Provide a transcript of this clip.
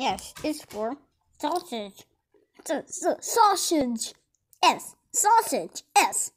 Yes, it's for sausage. S, s, sausage. S, sausage. S.